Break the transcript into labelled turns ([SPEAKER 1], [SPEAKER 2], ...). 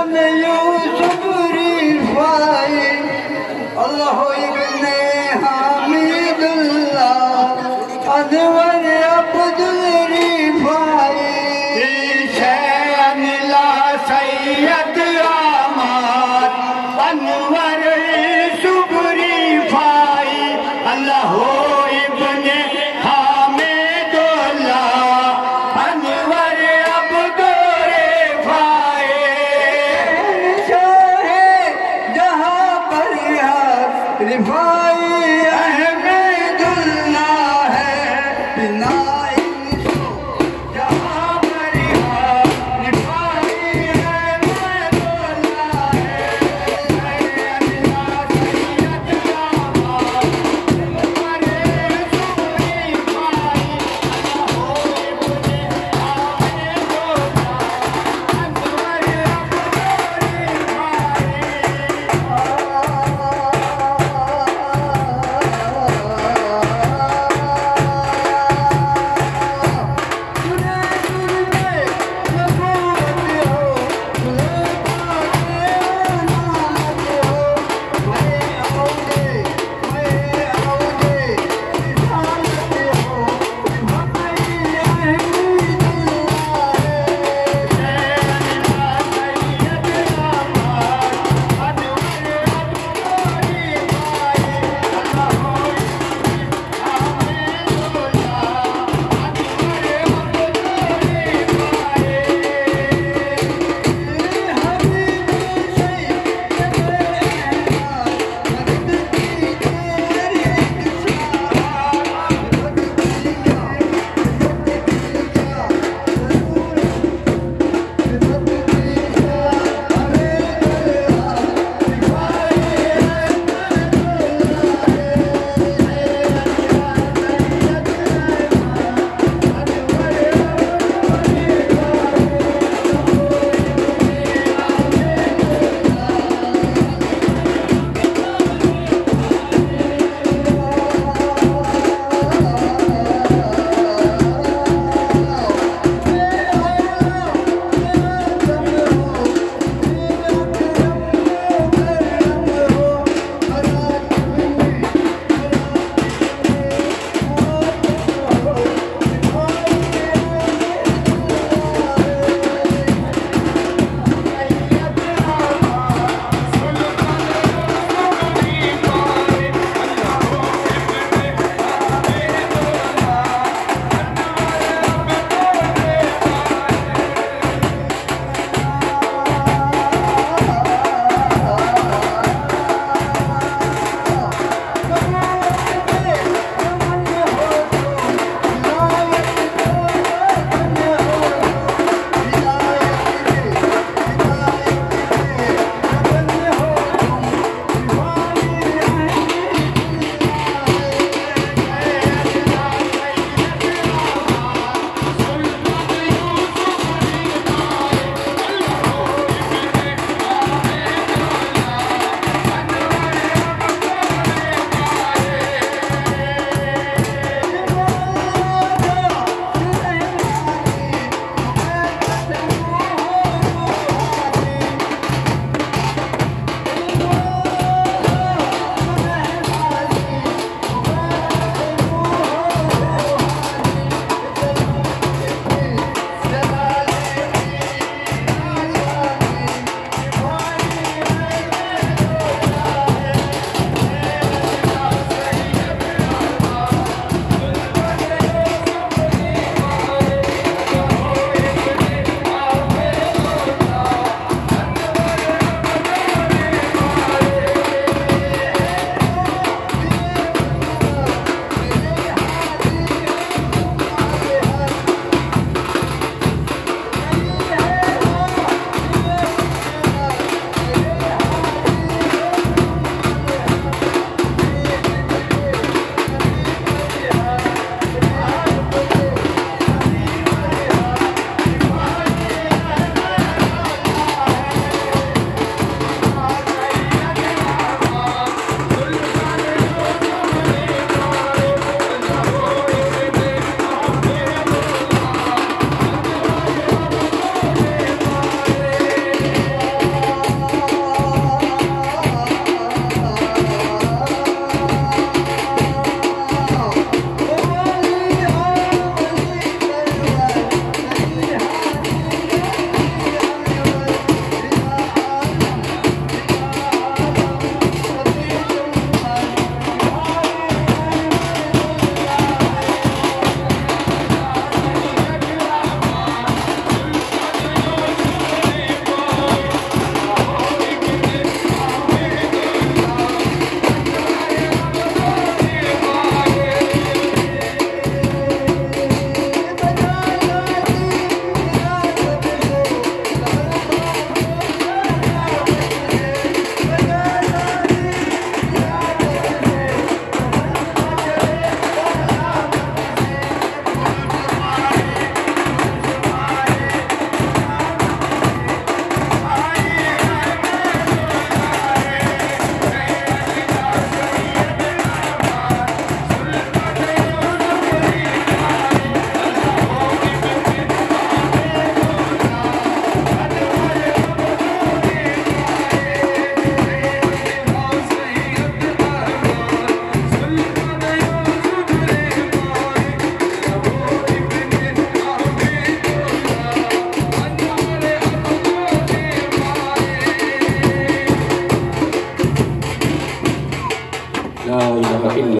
[SPEAKER 1] jamais Aleluia!